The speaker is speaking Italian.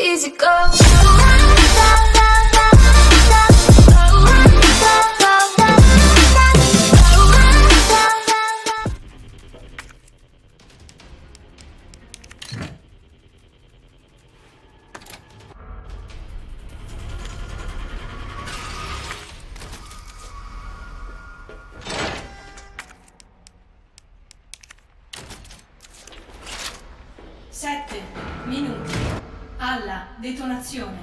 easy go. Alla detonazione.